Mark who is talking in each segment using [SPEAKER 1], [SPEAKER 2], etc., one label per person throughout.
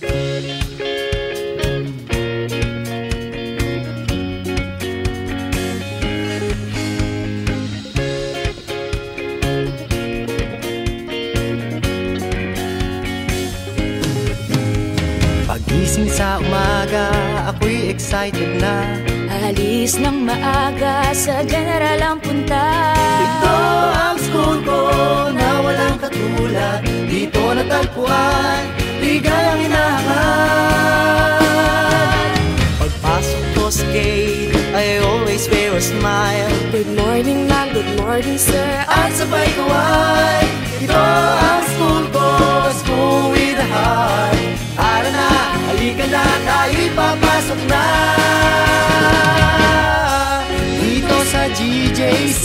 [SPEAKER 1] Pagising sa umaga, ako'y excited na.
[SPEAKER 2] Alis ng maaga sa general ang punta.
[SPEAKER 1] Ito ang school ko na walang katulad. Dito natagpuan, ligayang Always wear a smile.
[SPEAKER 2] Good morning ma'am, good morning sir.
[SPEAKER 1] At sabay ko ay Ito ang school ko School with a heart. Tara na, halika na Tayo'y papasok na. Dito sa GJC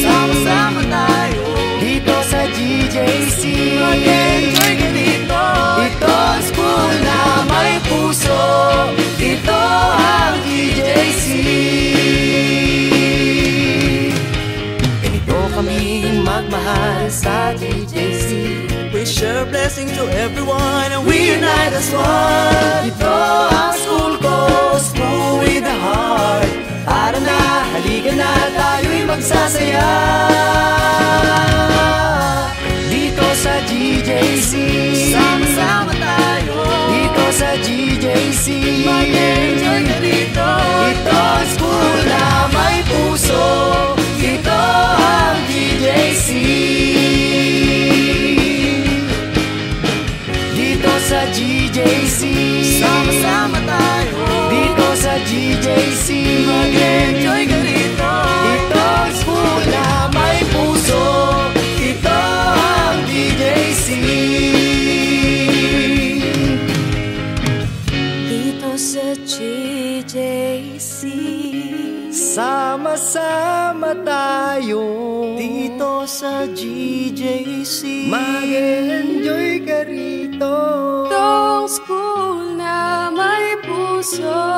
[SPEAKER 1] Sama-sama tayo. Dito sa GJC Mag-enjoy sa GJC We share blessings to everyone and we unite as one. Ito ang school ko, school with a heart Tara na, halika na, tayo'y magsasaya Dito sa GJC Sama-sama tayo Dito sa GJC Mag-enjoy ka dito Ito ang school na may puso Magkakasama tayo. Dito sa GJC Mag-enjoy ka rito. Tong school na may puso.